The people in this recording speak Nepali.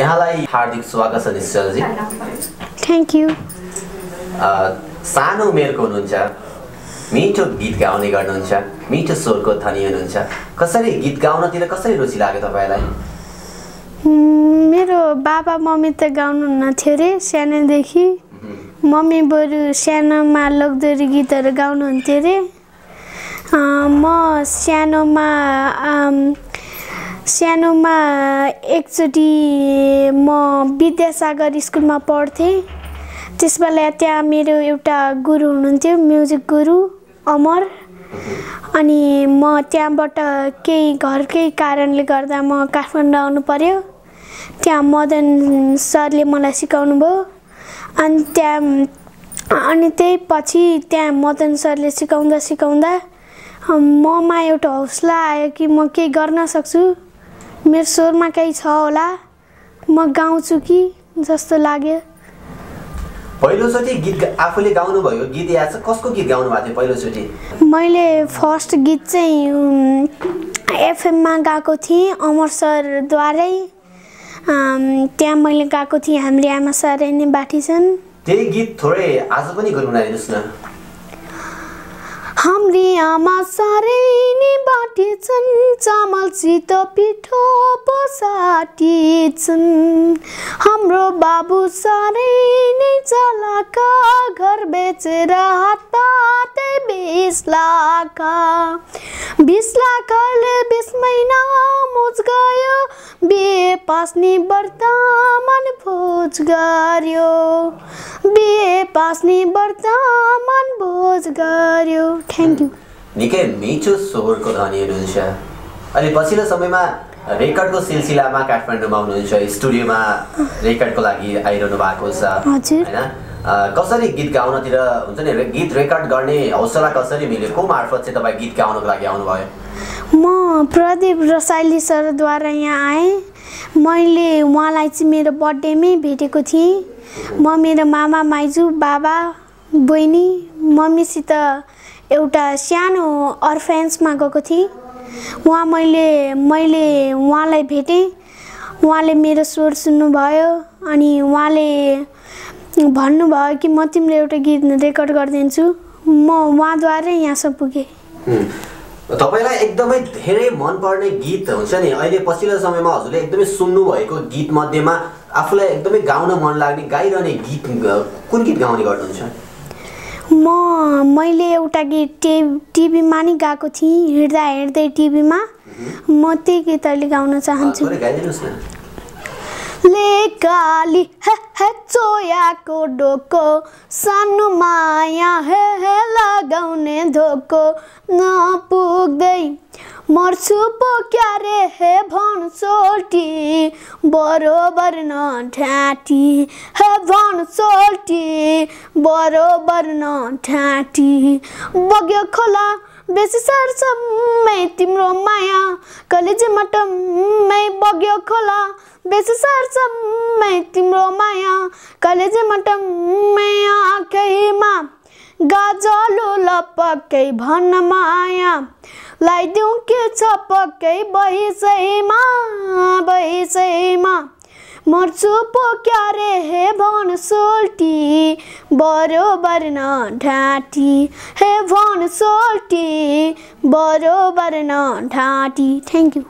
यहाँलाई हार्दिक स्वागत छ निश्चलजी। थ्याङ्क यू सानो उमेरको हुनुहुन्छ मिठो गीत गाउने गर्नुहुन्छ मिठो स्वरको धनी हुनुहुन्छ। कसरी गीत गाउनतिर कसरी रुचि लाग्यो तपाईँलाई? मेरो बाबा मम्मी त गाउनुहुन्न थियो अरे सानोदेखि। मम्मी बरु सानोमा लोकदोरी गीतहरू गाउनुहुन्थ्यो अरे म सानोमा सानोमा एकचोटि म विद्यासागर स्कुलमा पढ्थेँ। त्यस बेला त्यहाँ मेरो एउटा गुरु हुनुहुन्थ्यो म्युजिक गुरु अमर। अनि म त्यहाँबाट केही घरकै कारणले गर्दा म काठमाडौँ आउनु पर्यो त्यहाँ मदन सरले मलाई सिकाउनु भयो। अनि त्यहाँ अनि त्यही पछि त्यहाँ मदन सरले सिकाउँदा सिकाउँदा ममा एउटा हौसला आयो कि म केही गर्न सक्छु। मेरो स्वरमा केही छ होला। म गाउँछु कि? जस्तो लाग्यो। पहिलोचोटि गीत आफूले गाउनुभयो गीत याद छ? कसको गीत गाउनु भएको थियो पहिलोचोटि? मैले फर्स्ट गीत चाहिँ एफएममा गाएको थिएँ अमर सरद्वारै। त्यहाँ मैले गाएको थिएँ हाम्रो आमा साह्रै नै बाठी छन्। त्यही गीत थोरै आज पनि गुनगुनाइदिनुहोस् न। हाम्री आमा बाटी छन् चामल सित पिठो पसाटी छन्। हाम्रो बाबु साह्रै नै चलाका घर बेचेर हात पातै बिस लाखा। बिस लाखले बिस महिना मुज गयो बिए पास्ने वर्तमान भोज गर्यो बिए पास्ने वर्तमान भोज गर्यो थ्याङ्क यू निकै मिठो स्वरको धनी हुनुहुन्छ अहिले पछिल्लो समयमा रेकर्डको सिलसिलामा काठमाडौँमा हुनुहुन्छ स्टुडियोमा रेकर्डको लागि आइरहनु भएको छ। होइन? कसरी गीत गाउनतिर हुन्छ नि गीत रेकर्ड गर्ने हौसला कसरी मिल्यो? को मार्फत चाहिँ तपाईँ गीत गाउनको लागि आउनुभयो? म प्रदीप रसाइली सरद्वारा यहाँ आएँ। मैले उहाँलाई चाहिँ मेरो बर्थडेमै भेटेको थिएँ। म मेरो मामा माइजू बाबा बहिनी मम्मीसित एउटा सानो अर्फेन्समा गएको थिएँ। उहाँ मैले मैले उहाँलाई भेटेँ। उहाँले मेरो स्वर सुन्नुभयो अनि उहाँले भन्नुभयो कि म तिम्रो एउटा गीत रेकर्ड गरिदिन्छु। म उहाँद्वारै यहाँसम्म पुगेँ। तपाईँलाई एकदमै धेरै मनपर्ने गीत हुन्छ नि। अहिले पछिल्लो समयमा हजुरले एकदमै सुन्नुभएको गीत मध्येमा आफूलाई एकदमै गाउन मन लाग्ने गाइरहने गीत कुन गीत गाउने गर्नुहुन्छ? म मैले एउटा गीत टे टिभीमा नि गएको थिएँ हिँड्दा हिँड्दै टिभीमा। म त्यही गीत अहिले गाउन चाहन्छु। ले काली हे हे चोयाको डोको सानो माया हे हे लगाउने धोको नपुग्दै मर्छु पो क्यारे हे भन सोल्टी बरोबर न ढ्याटी हे भन सोल्टी बरोबर न ढ्याटी बग्यो खोला बेसी सर्छमै तिम्रो माया। कलेजमा टम्मै बग्यो खोला बेसी सर्छमै तिम्रो माया। कलेजमा टम्मै आँखैमा गाजलो लपक्कै भन्न माया। लगाइदिउँ के छ पक्कै बहिसैमा बहिसैमा मर्छु पो क्यारे हे भन सोल्टी बरोबर न ढाँटी। हे भन सोल्टी बरोबर न ढाँटी। Thank you